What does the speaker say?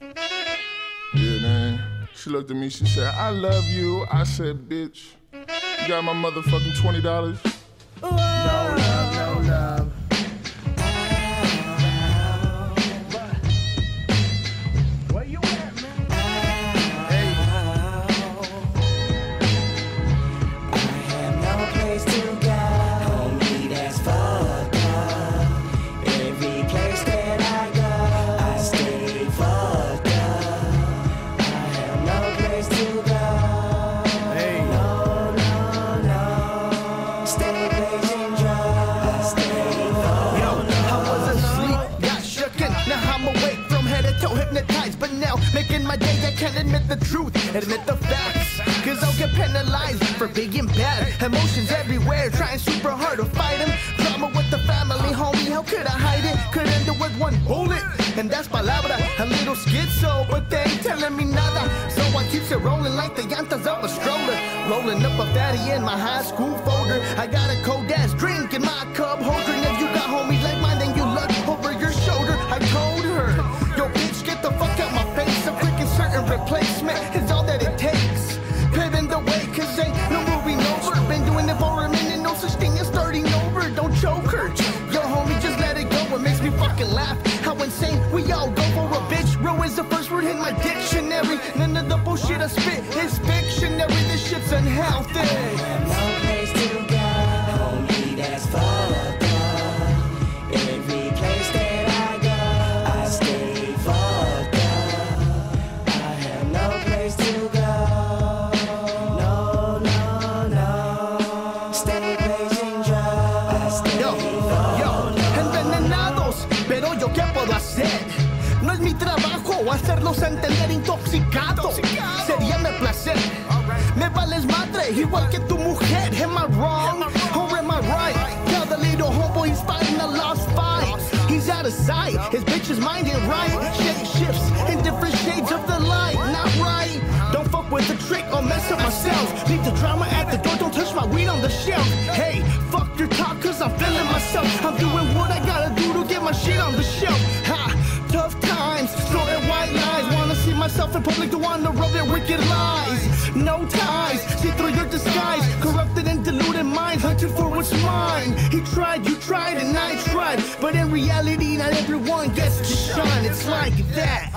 Yeah, man. She looked at me, she said, I love you. I said, bitch, you got my motherfucking $20? No no admit the truth, admit the facts. Cause I'll get penalized for being bad. Emotions everywhere, trying super hard to fight them. Drama with the family, homie, how could I hide it? Could end it with one bullet. And that's palabra, a little schizo, but they ain't telling me nada. So I keeps it rolling like the llantas of a stroller. Rolling up a fatty in my high school folder. I got a cold ass drink dictionary. None of the bullshit I spit is fictionary. This shit's unhealthy. have no place to go. Homie, that's fucked up. Every place that I go, I stay fucked up. I have no place to go. No, no, no. Stay blazing dry. I stay Yo, yo, envenenados, pero yo qué puedo hacer? No es mi trabajo hacerlos entender intoxicados. Sería mi placer. Me vales madre, igual que tu mujer. Am I wrong or am I right? Tell the little homeboy he's fighting a lost fight. He's out of sight, his bitch is minding right. Shape shifts in different shades of the light. Not right. Don't fuck with the trick or mess up myself. Leave the drama at the door, don't touch my weed on the shelf. Hey, fuck your talk, cause I'm feeling myself. I'm doing what I gotta do to get my shit on the shelf. In public, don't wanna rub their wicked lies. No ties, see through your disguise. Corrupted and deluded minds, hunting for what's mine. He tried, you tried, and I tried. But in reality, not everyone gets to shine. It's like that.